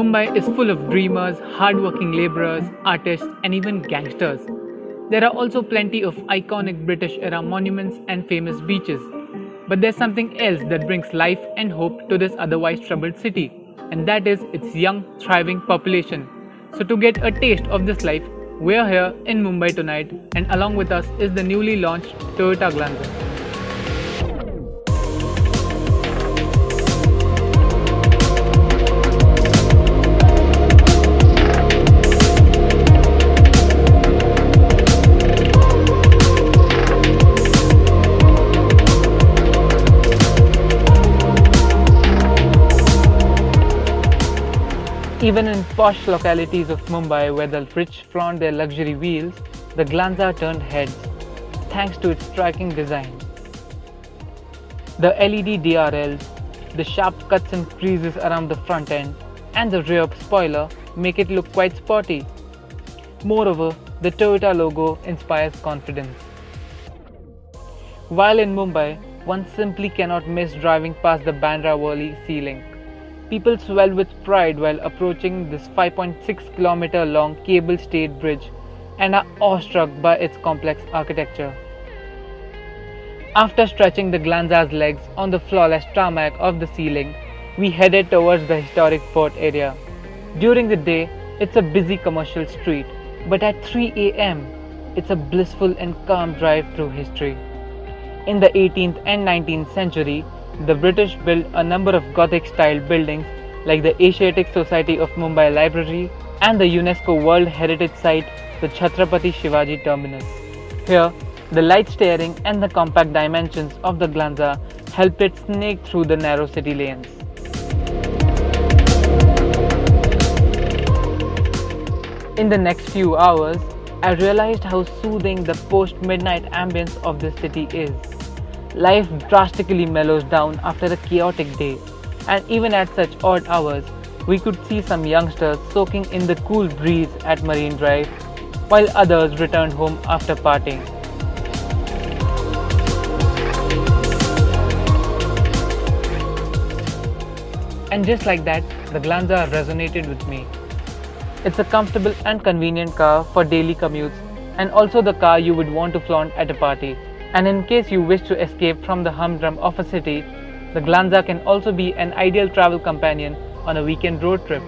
Mumbai is full of dreamers, hardworking laborers, artists, and even gangsters. There are also plenty of iconic British era monuments and famous beaches. But there's something else that brings life and hope to this otherwise troubled city, and that is its young, thriving population. So, to get a taste of this life, we're here in Mumbai tonight, and along with us is the newly launched Toyota Glanza. Even in posh localities of Mumbai where the rich flaunt their luxury wheels, the Glanza turned heads thanks to its striking design. The LED DRLs, the sharp cuts and creases around the front end, and the rear spoiler make it look quite sporty. Moreover, the Toyota logo inspires confidence. While in Mumbai, one simply cannot miss driving past the Bandra Worli Sea Link. People swell with pride while approaching this 5.6 kilometer long cable stayed bridge and are awestruck by its complex architecture. After stretching the Glanza's legs on the flawless tarmac of the Sea Link, we headed towards the historic port area. During the day, it's a busy commercial street, but at 3 am, it's a blissful and calm drive through history. In the 18th and 19th century, the British built a number of Gothic style buildings like the Asiatic Society of Mumbai Library and the UNESCO World Heritage Site, the Chhatrapati Shivaji Terminus. Here, the light steering and the compact dimensions of the Glanza helped it snake through the narrow city lanes. In the next few hours, I realized how soothing the post midnight ambience of this city is. Life drastically mellows down after a chaotic day, and even at such odd hours, we could see some youngsters soaking in the cool breeze at Marine Drive, while others returned home after partying. And just like that, the Glanza resonated with me. It's a comfortable and convenient car for daily commutes, and also the car you would want to flaunt at a party. And in case you wish to escape from the humdrum of a city, the Glanza can also be an ideal travel companion on a weekend road trip.